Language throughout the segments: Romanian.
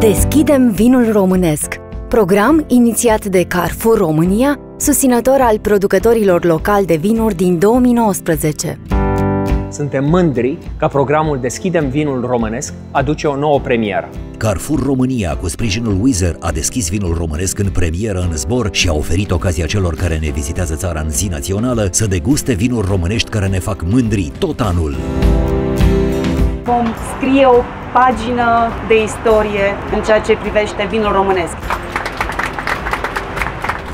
Deschidem vinul românesc. Program inițiat de Carrefour România, susținător al producătorilor locali de vinuri din 2019. Suntem mândri că programul Deschidem vinul românesc aduce o nouă premieră. Carrefour România, cu sprijinul Wizer, a deschis vinul românesc în premieră în zbor și a oferit ocazia celor care ne vizitează țara în zi națională să deguste vinuri românești care ne fac mândri tot anul. Vom scrie o pagină de istorie în ceea ce privește vinul românesc.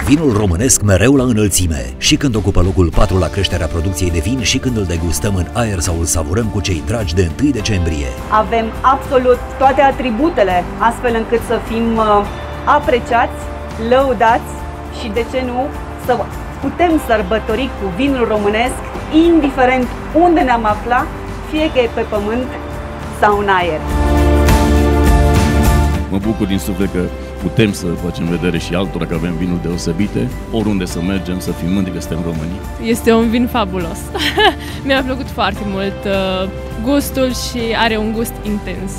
Vinul românesc mereu la înălțime, și când ocupă locul 4 la creșterea producției de vin și când îl degustăm în aer sau îl savurăm cu cei dragi de 1 decembrie. Avem absolut toate atributele astfel încât să fim uh, apreciați, lăudați și, de ce nu, să putem sărbători cu vinul românesc, indiferent unde ne-am aflat, fie că e pe pământ sau în aer. Mă bucur din suflet că putem să facem vedere și altora că avem vinuri deosebite, oriunde să mergem, să fim mândri că suntem români. Este un vin fabulos. Mi-a plăcut foarte mult uh, gustul și are un gust intens.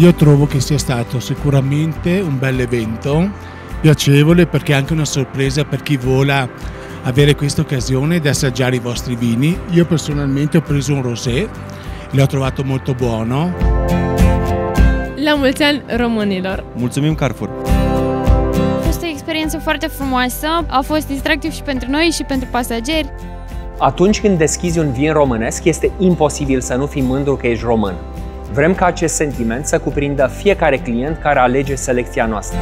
Io trovo che sia stato sicuramente un bel evento, piacevole perché è anche una sorpresa per chi vuole avere questa occasione di assaggiare i vostri vini. Io personalmente ho preso un rosé, l'ho trovato molto buono. La mulți ani românilor! Mulțumim Carrefour! A fost o experiență foarte frumoasă, a fost distractiv și pentru noi și pentru pasageri. Atunci când deschizi un vin românesc, este imposibil să nu fii mândru că ești român. Vrem ca acest sentiment să cuprindă fiecare client care alege selecția noastră.